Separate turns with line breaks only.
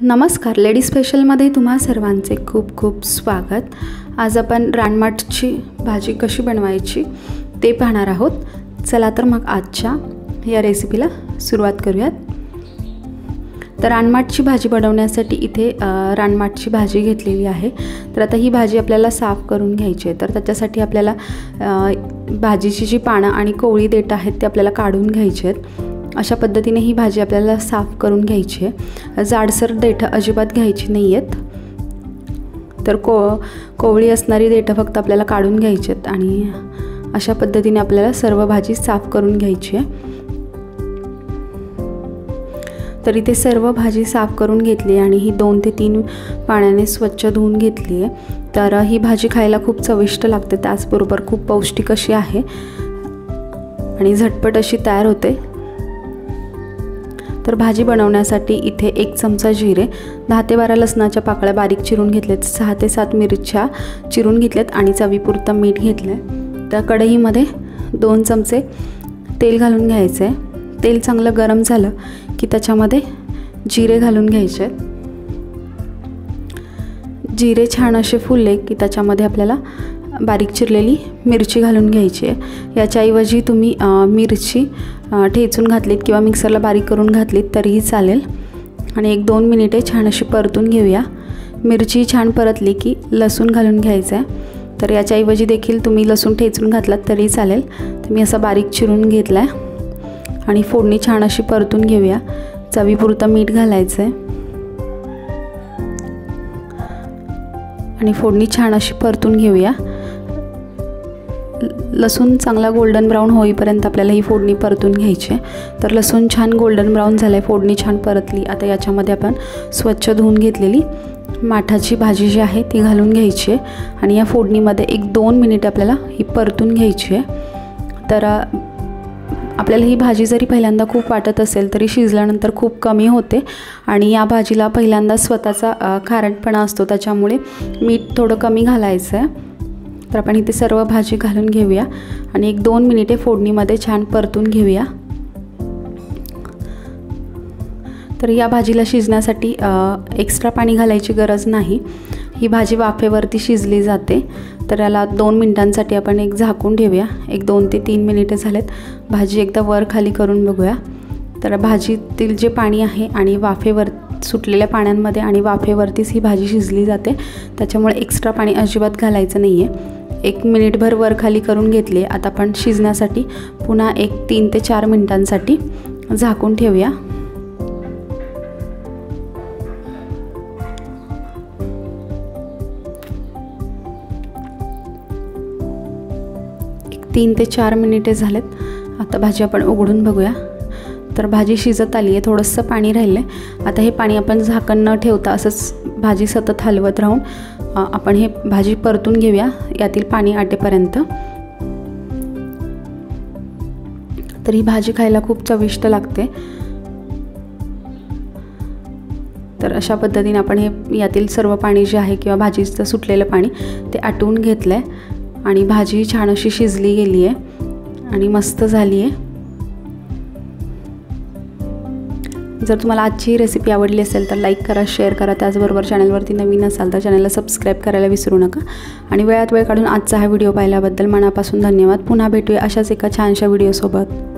नमस्कार लेडी स्पेशलमध्ये तुम्हा सर्वांचे खूप खूप स्वागत. आज आपण रानमाटची भाजी कशी बनवायची ते पाहणार आहोत. चला तर मग आजच्या या रेसिपीला सुरुवात करूयात. तर रानमाटची भाजी बनवण्यासाठी इथे रानमाटची भाजी घेतलेली आहे. तर आता ही भाजी आपल्याला साफ करून घ्यायची आहे. तर त्याच्यासाठी आपल्याला भाजीची जी पानं आणि कोवळी देठ आहेत ते आपल्याला काढून घ्यायची आहेत. अशा पद्धतीने ही भाजी आपल्याला साफ करून घ्यायची आहे. जाडसर देठं अजिबात घ्यायची नाही आहेत. तर को कोवळी असणारी देठं फक्त आपल्याला काढून घ्यायची आहेत आणि अशा पद्धतीने आपल्याला सर्व भाजी साफ करून घ्यायची आहे. तर इथे सर्व भाजी साफ करून घेतली आणि ही दोन ते तीन पाण्याने स्वच्छ धुवून घेतली आहे. तर ही भाजी खायला खूप चविष्ट लागते त्याचबरोबर खूप पौष्टिक अशी आहे. आणि झटपट अशी तयार होते. तर भाजी बनवण्यासाठी इथे एक चमचा जिरे दहा ते बारा लसणाच्या पाकळ्या बारीक चिरून घेतल्यात सहा ते सात मिरच्या चिरून घेतल्यात आणि चवीपुरतं मीठ घेतलं आहे त्या कढईमध्ये दोन चमचे तेल घालून घ्यायचं आहे तेल चांगलं गरम झालं की त्याच्यामध्ये जिरे घालून घ्यायचे. जिरे छान असे फुलले की त्याच्यामध्ये आपल्याला बारीक चिरलेली मिरची घालून घ्यायची आहे. याच्याऐवजी तुम्ही मिरची ठेचून घातलीत किंवा मिक्सरला बारीक करून घातलीत तरीही चालेल. आणि एक दोन मिनिटे छान अशी परतून घेऊया. मिरची छान परतली की लसूण घालून घ्यायचं आहे तर याच्याऐवजी देखील तुम्ही लसूण ठेचून घातलात तरी चालेल. तर मी असा बारीक चिरून घेतला आहे आणि फोडणी छान अशी परतून घेऊया. चवीपुरतं मीठ घालायचं आहे आणि फोडणी छान अशी परतून घेऊया. लसूण चांगला गोल्डन ब्राऊन होईपर्यंत आपल्याला ही फोडणी परतून घ्यायची आहे. तर लसूण छान गोल्डन ब्राऊन झालं आहे फोडणी छान परतली. आता याच्यामध्ये आपण स्वच्छ धुवून घेतलेली माठाची भाजी जी आहे ती घालून घ्यायची आहे. आणि या फोडणीमध्ये एक दोन मिनिट आपल्याला ही परतून घ्यायची आहे. तर आपल्याला ही भाजी जरी पहिल्यांदा खूप वाटत असेल तरी शिजल्यानंतर खूप कमी होते. आणि या भाजीला पहिल्यांदा स्वतःचा खारटपणा असतो त्याच्यामुळे मीठ थोडं कमी घालायचं आहे तर आपण इथे सर्व भाजी घालून घेऊया. आणि एक दोन मिनिटे फोडणीमध्ये छान परतून घेऊया. तर या भाजीला शिजण्यासाठी एक्स्ट्रा पाणी घालायची गरज नाही. ही भाजी वाफेवरती शिजली जाते. तर याला दोन मिनटांसाठी आपण एक झाकून ठेवूया. एक दोन ते तीन मिनिटे झालेत. भाजी एकदा वर खाली करून बघूया. तर भाजीतील जे पाणी आहे आणि वाफेवर सुटलेल्या पाण्यांमध्ये आणि वाफेवरतीच ही भाजी शिजली जाते. त्याच्यामुळे एक्स्ट्रा पाणी अजिबात घालायचं नाही आहे एक मिनिटभर वर खाली करून घेतले. आता आपण शिजण्यासाठी पुन्हा एक तीन ते चार मिनिटांसाठी झाकून ठेवूया. एक तीन ते चार मिनिटे झालेत. आता भाजी आपण उघडून बघूया. तर भाजी शिजत आली आहे थोडंसं पाणी राहिलं आहे आता हे पाणी आपण झाकण न ठेवता असंच भाजी सतत हलवत राहून आपण हे भाजी परतून घेऊया. यातील पाणी आटेपर्यंत. तर ही भाजी खायला खूप चविष्ट लागते. तर अशा पद्धतीने आपण हे यातील सर्व पाणी जे आहे किंवा भाजीचं सुटलेलं पाणी ते आटवून घेतलं आहे आणि भाजी छान अशी शिजली गेली आहे आणि मस्त झाली आहे जर तुम्हाला आजची रेसिपी आवडली असेल तर लाईक करा शेअर करा. त्याचबरोबर चॅनलवरती नवीन असाल तर चॅनलला सबस्क्राईब करायला विसरू नका. आणि वेळात वेळ काढून आजचा हा व्हिडिओ पाहिल्याबद्दल मनापासून धन्यवाद. पुन्हा भेटूया अशाच एका छानशा व्हिडिओसोबत